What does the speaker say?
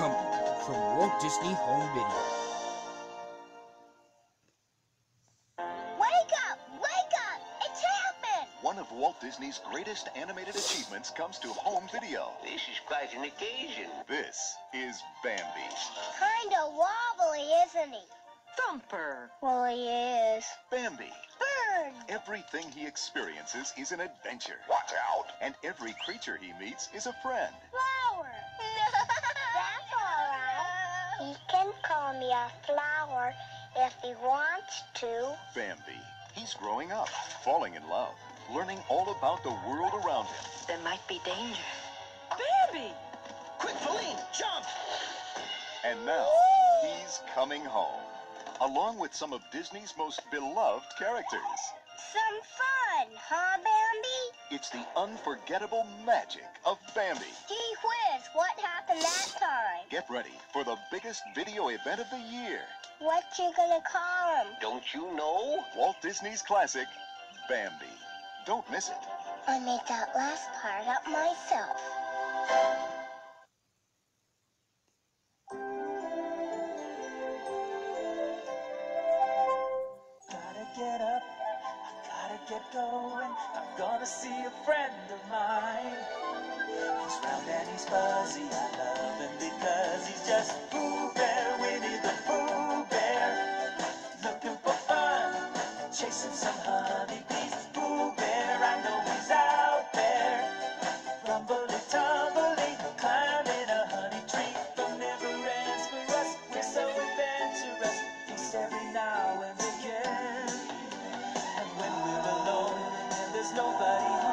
Walt Disney Home Video. Wake up! Wake up! It's happened! One of Walt Disney's greatest animated achievements comes to home video. This is quite an occasion. This is Bambi. Kinda wobbly, isn't he? Thumper. Well, he is. Bambi. Bird! Everything he experiences is an adventure. Watch out. And every creature he meets is a friend. Flower! That's a flower if he wants to. Bambi. He's growing up, falling in love, learning all about the world around him. There might be danger. Bambi! Quick, Faline, jump! And now, he's coming home, along with some of Disney's most beloved characters. Some fun, huh, Bambi? It's the unforgettable magic of Bambi. Gee whiz, what happened that time? Get ready for the biggest video event of the year. What you gonna call him? Don't you know? Walt Disney's classic, Bambi. Don't miss it. I made that last part up myself. I'm gonna see a friend of mine. He's round and he's fuzzy, I love him because he's just Pooh Bear, Winnie the Pooh Bear. Looking for fun, chasing some honeybees. Pooh Bear, I know he's out there. Rumbly tumbly, climbing a honey tree. But never ends for us, we're so adventurous. Feast every now and again nobody.